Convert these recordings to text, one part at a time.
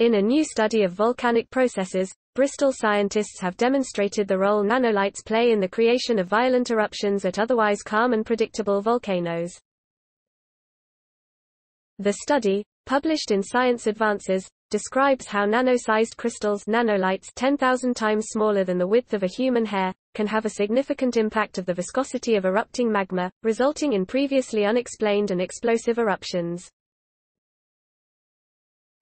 In a new study of volcanic processes, Bristol scientists have demonstrated the role nanolites play in the creation of violent eruptions at otherwise calm and predictable volcanoes. The study, published in Science Advances, describes how nano-sized crystals nanolites 10,000 times smaller than the width of a human hair, can have a significant impact of the viscosity of erupting magma, resulting in previously unexplained and explosive eruptions.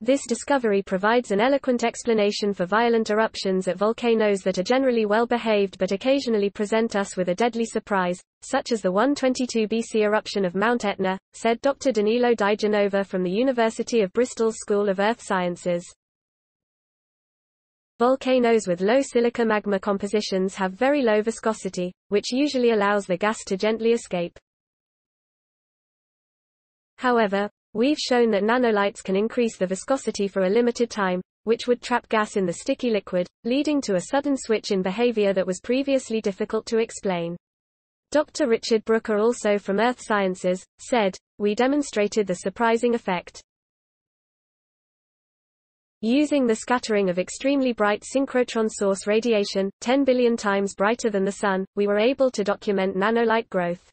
This discovery provides an eloquent explanation for violent eruptions at volcanoes that are generally well behaved but occasionally present us with a deadly surprise, such as the 122 BC eruption of Mount Etna, said Dr. Danilo Di Genova from the University of Bristol's School of Earth Sciences. Volcanoes with low silica magma compositions have very low viscosity, which usually allows the gas to gently escape. However, We've shown that nanolites can increase the viscosity for a limited time, which would trap gas in the sticky liquid, leading to a sudden switch in behavior that was previously difficult to explain. Dr. Richard Brooker also from Earth Sciences, said, we demonstrated the surprising effect. Using the scattering of extremely bright synchrotron source radiation, 10 billion times brighter than the Sun, we were able to document nanolite growth.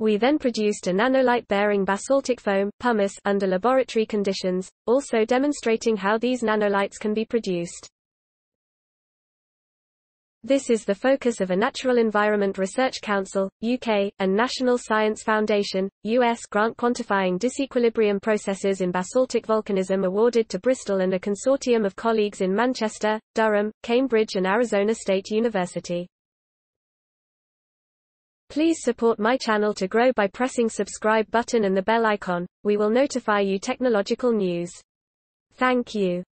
We then produced a nanolite-bearing basaltic foam pumice under laboratory conditions, also demonstrating how these nanolites can be produced. This is the focus of a Natural Environment Research Council, UK, and National Science Foundation, US grant quantifying disequilibrium processes in basaltic volcanism awarded to Bristol and a consortium of colleagues in Manchester, Durham, Cambridge and Arizona State University. Please support my channel to grow by pressing subscribe button and the bell icon. We will notify you technological news. Thank you.